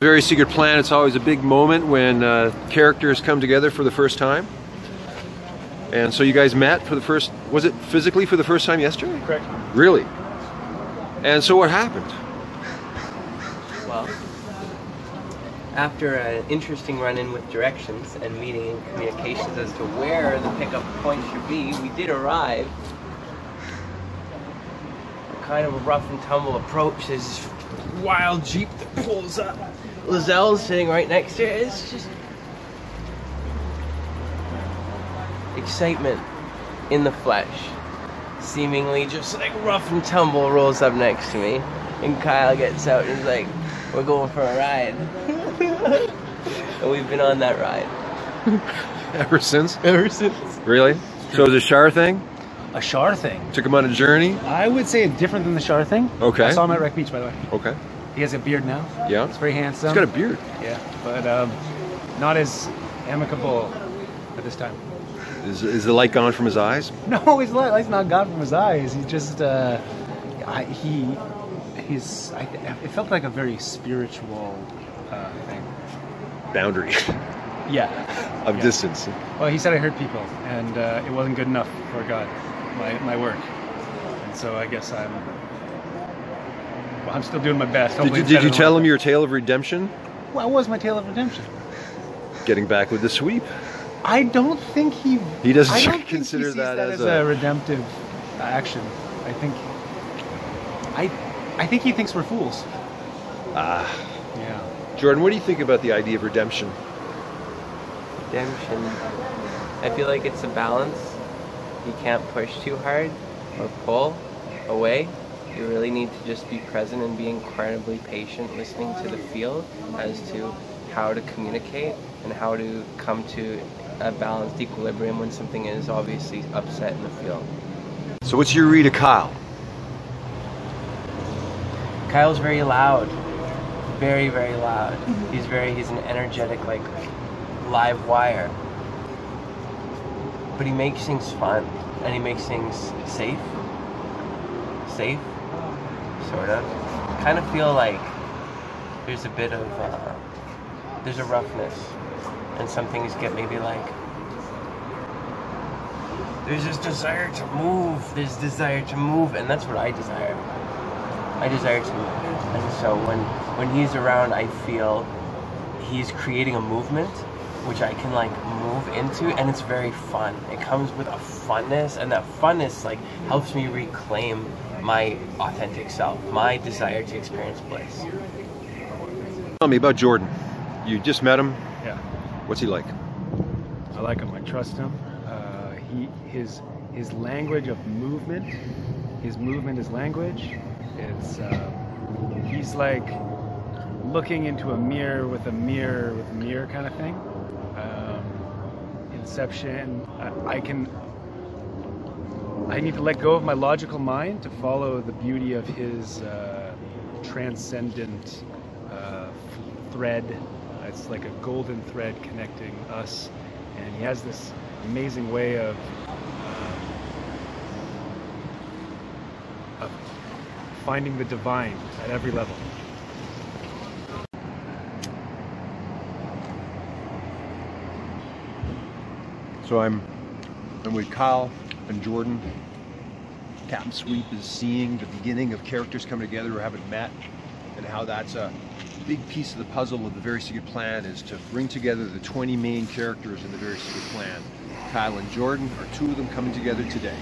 Very Secret Plan, it's always a big moment when uh, characters come together for the first time. And so you guys met for the first, was it physically for the first time yesterday? Correct. Really? And so what happened? Well, after an interesting run-in with directions and meeting in communications as to where the pickup point should be, we did arrive. Kind of a rough and tumble approach. There's this wild jeep that pulls up. Lazelle's sitting right next to it. It's just excitement in the flesh. Seemingly just like rough and tumble rolls up next to me. And Kyle gets out and is like, we're going for a ride. and we've been on that ride. Ever since? Ever since. Really? So it was a Shar thing? A Shar thing. Took him on a journey? I would say different than the Shar thing. Okay. I saw him at Wreck Beach, by the way. Okay. He has a beard now. Yeah. He's very handsome. He's got a beard. Yeah, but um, not as amicable at this time. Is, is the light gone from his eyes? No, his light, light's not gone from his eyes. He's just, uh, I, he, he's, I, it felt like a very spiritual uh, thing. Boundary Yeah. of Yeah. distance. Well, he said I hurt people, and uh, it wasn't good enough for God, my, my work. And so I guess I'm, well, I'm still doing my best. Did you, did you tell him your tale of redemption? What was my tale of redemption? Getting back with the sweep. I don't think he. He doesn't I don't think consider he that that, as as a- a, redemptive action. I think. I, I think he thinks we're fools. Ah. Yeah. Jordin, what do you think about the idea of redemption? Redemption. I feel like it's a balance. You can't push too hard or pull away. You really need to just be present and be incredibly patient listening to the field as to how to communicate and how to come to a balanced equilibrium when something is obviously upset in the field. So what's your read of Kyle? Kyle's very loud. Very, very loud. He's very he's an energetic like live wire. But he makes things fun and he makes things safe. Safe, sort of. Kind of feel like there's a bit of uh, there's a roughness and some things get maybe like there's this desire to move, there's desire to move, and that's what I desire. I desire to move. And so when when he's around, I feel he's creating a movement which I can like move into, and it's very fun. It comes with a funness, and that funness like helps me reclaim my authentic self, my desire to experience bliss. Tell me about Jordin. You just met him. Yeah. What's he like? I like him. I trust him. Uh, he his his language of movement. His movement is language. It's uh, he's like looking into a mirror with a mirror with a mirror kind of thing. Inception. I, can. I need to let go of my logical mind to follow the beauty of his uh, transcendent uh, thread. It's like a golden thread connecting us, and he has this amazing way of of finding the divine at every level. So I'm, I'm with Kyle and Jordin. Captain Sweep is seeing the beginning of characters coming together who haven't met, and how that's a big piece of the puzzle of the Very Secret Plan is to bring together the 20 main characters in the Very Secret Plan. Kyle and Jordin are two of them coming together today.